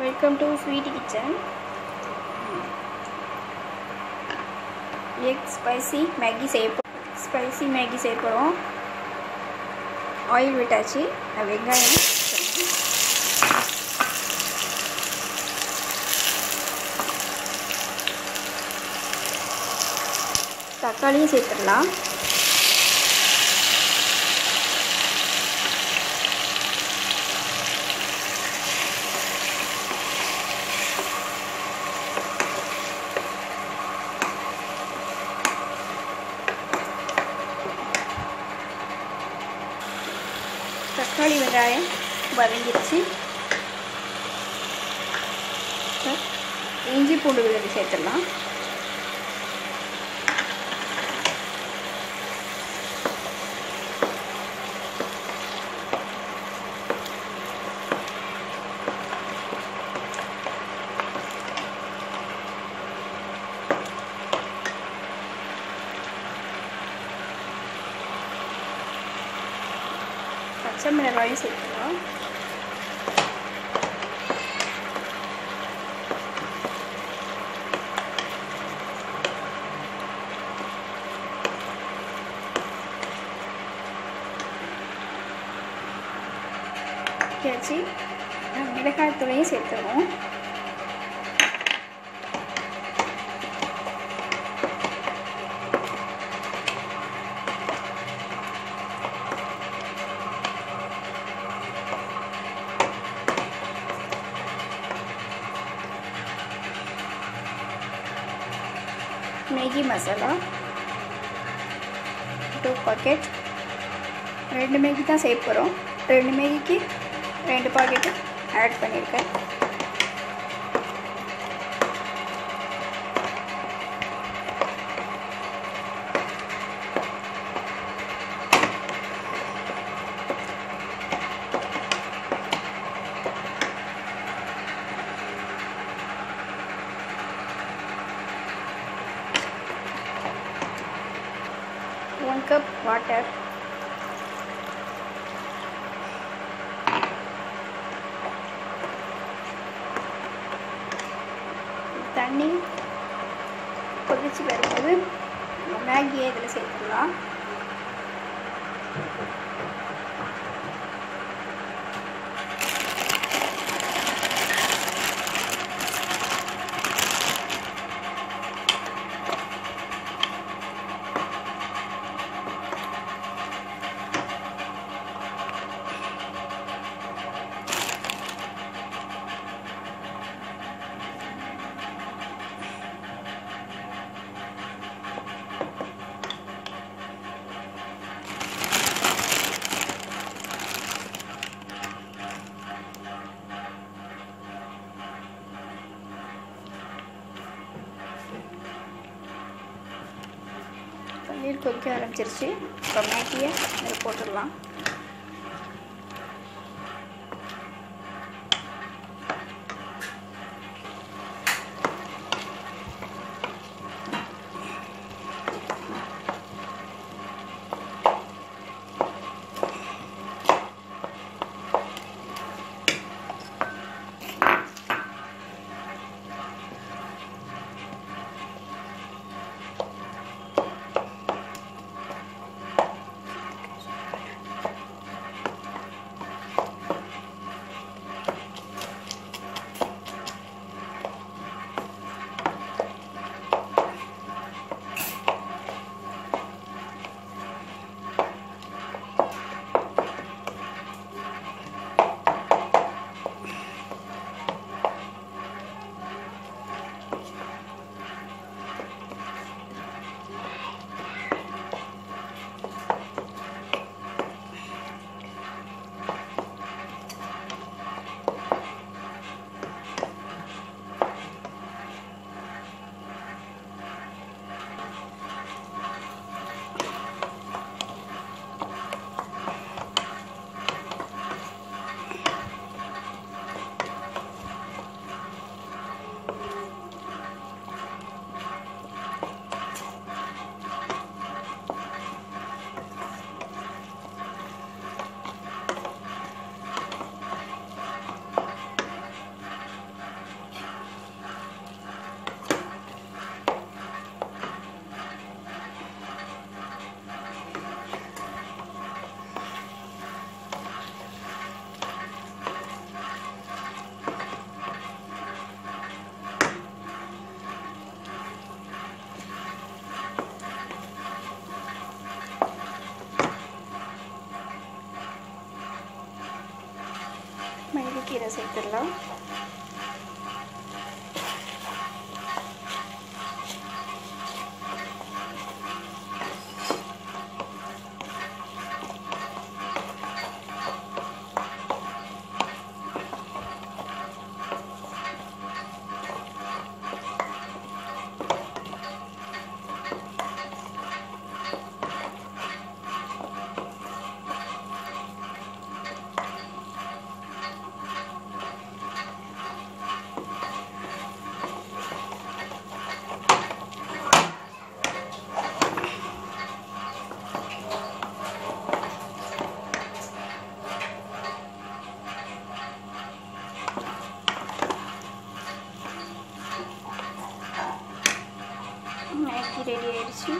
Welcome to sweet kitchen egg spicy Maggi செய்ய spicy Maggi செய்ய போகிறோம் ஆயில் விட்டாச்சு. வெங்காயம் தக்காளியும் சேர்த்துடலாம். தக்காளி வெங்காயம் வதங்கிடுச்சு. இஞ்சி பூண்டு விழுது சேர்த்துடலாம். பச்சை மிளகாயும் சேர்த்துக்கலாம் மிளகாய் தூளையும் சேர்த்துருவோம் மேகி மசாலா டூ பாக்கெட் ரெண்டு மேகி தான் சேர்க்க போகிறோம் ரெண்டு மேகிக்கு ரெண்டு பாக்கெட்டு ஆட் பண்ணியிருக்கேன். Cup water. தண்ணி கொதிச்சு வரும்போது மேகியை இதில் சேர்த்துக்கலாம். பன்னீர் கொதிக்க ஆரம்பிச்சிருச்சு. இப்போ மேகியை அதில் போட்டுடலாம். quieres hacerlo? மேகி ரெடி ஆயிடுச்சு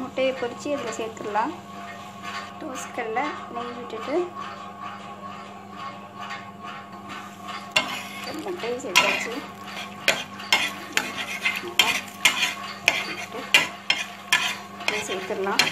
முட்டையை பொறிச்சு அதில் சேர்த்துடலாம். டோஸ்கல்ல நெய் விட்டுட்டு முட்டையை சேர்த்தாச்சு. இதை சேர்த்துடலாம்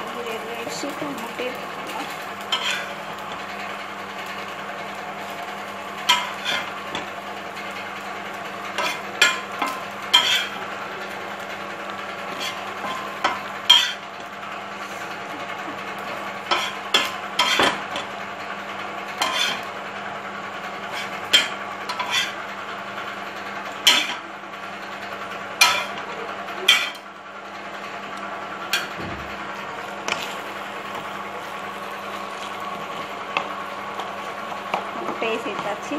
அது ரெடி ஆயிடுச்சு இப்போ முட்டையை போட்டுடலாம் முட்டையை சேர்த்தாச்சு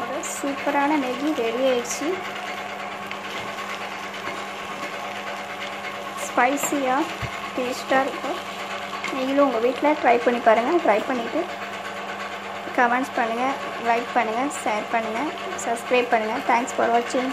ஒரு சூப்பரான மேகி ரெடி ஆயிடுச்சு ஸ்பைசியாக டேஸ்ட்டாக இருக்கும் நீங்களும் உங்கள் வீட்டில் ட்ரை பண்ணி பாருங்கள் ட்ரை பண்ணிவிட்டு கமெண்ட்ஸ் பண்ணுங்கள் லைக் பண்ணுங்கள் ஷேர் பண்ணுங்கள் சப்ஸ்கிரைப் பண்ணுங்கள் தேங்க்ஸ் ஃபார் வாட்சிங்